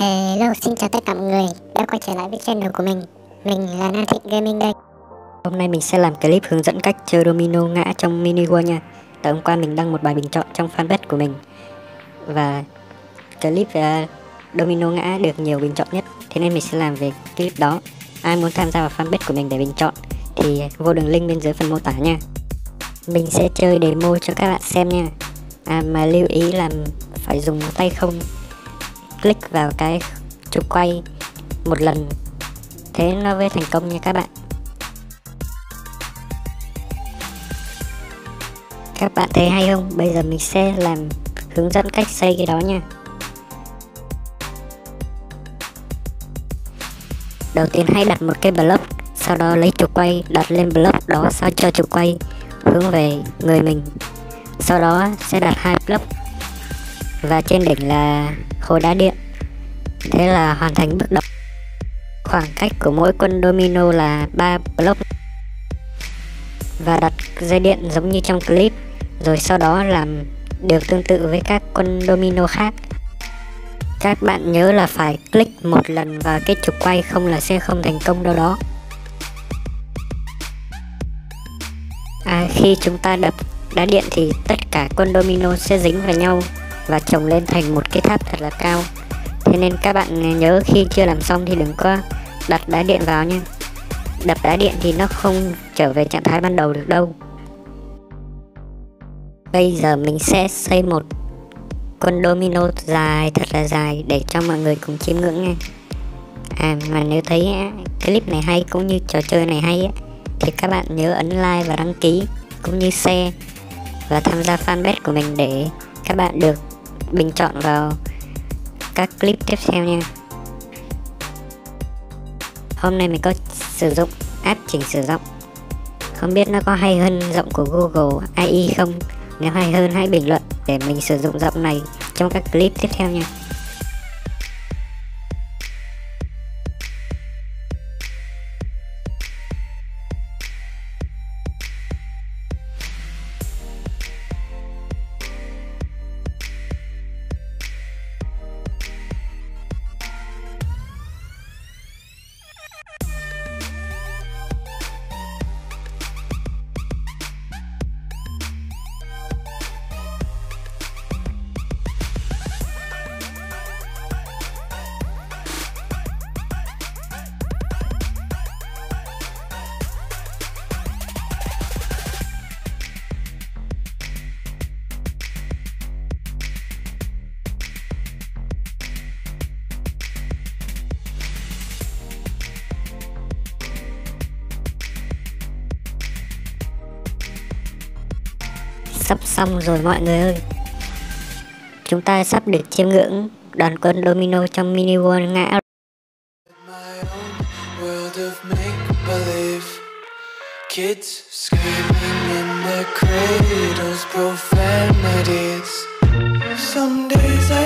Hello, xin chào tất cả mọi người. Đã quay trở lại với channel của mình. Mình là Nam Thịnh Gaming đây. Hôm nay mình sẽ làm clip hướng dẫn cách chơi domino ngã trong mini world nha. Tại hôm qua mình đăng một bài bình chọn trong fanpage của mình. Và clip về domino ngã được nhiều bình chọn nhất. Thế nên mình sẽ làm về clip đó. Ai muốn tham gia vào fanpage của mình để bình chọn Thì vô đường link bên dưới phần mô tả nha. Mình sẽ chơi demo cho các bạn xem nha. À mà lưu ý là phải dùng tay không click vào cái trục quay một lần. Thế nó mới thành công nha các bạn. Các bạn thấy hay không? Bây giờ mình sẽ làm hướng dẫn cách xây cái đó nha. Đầu tiên hãy đặt một cái block, sau đó lấy trục quay, đặt lên block đó sao cho trục quay hướng về người mình. Sau đó sẽ đặt hai block. Và trên đỉnh là hồ đá điện. Thế là hoàn thành bước đầu. Khoảng cách của mỗi quân domino là 3 block. Và đặt dây điện giống như trong clip rồi sau đó làm điều tương tự với các quân domino khác. Các bạn nhớ là phải click một lần vào cái trục quay không là sẽ không thành công đâu đó. À, khi chúng ta đập đá điện thì tất cả quân domino sẽ dính vào nhau và trồng lên thành một cái tháp thật là cao. Thế nên các bạn nhớ khi chưa làm xong thì đừng có đặt đá điện vào nha đập đá điện thì nó không trở về trạng thái ban đầu được đâu. Bây giờ mình sẽ xây một con domino dài thật là dài để cho mọi người cùng chiêm ngưỡng nha. À mà nếu thấy clip này hay cũng như trò chơi này hay thì các bạn nhớ ấn like và đăng ký cũng như share và tham gia fanpage của mình để các bạn được bình chọn vào các clip tiếp theo nha. Hôm nay mình có sử dụng app chỉnh sửa giọng không biết nó có hay hơn giọng của Google AI không? Nếu hay hơn, hãy bình luận để mình sử dụng giọng này trong các clip tiếp theo nha. Sắp xong rồi mọi người ơi Chúng ta sắp được chiêm ngưỡng đoàn quân domino trong mini world ngã Kids screaming in the cradles, profanities. Some days I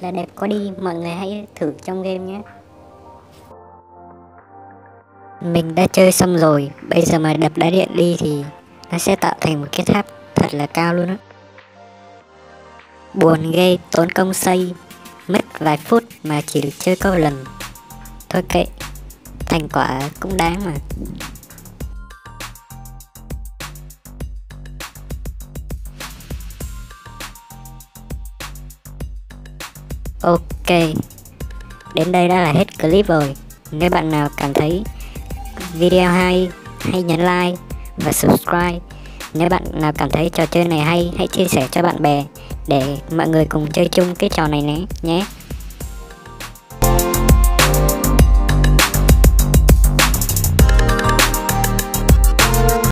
Là đẹp có đi, mọi người hãy thử trong game nhé. Mình đã chơi xong rồi, bây giờ mà đập đá điện đi thì nó sẽ tạo thành một cái tháp thật là cao luôn á. Buồn ghê, tốn công xây, mất vài phút mà chỉ được chơi có lần. Thôi kệ, thành quả cũng đáng mà. Ok Đến đây đã là hết clip rồi Nếu bạn nào cảm thấy video hay Hãy nhấn like và subscribe Nếu bạn nào cảm thấy trò chơi này hay, hãy chia sẻ cho bạn bè để mọi người cùng chơi chung cái trò này nhé. nhé.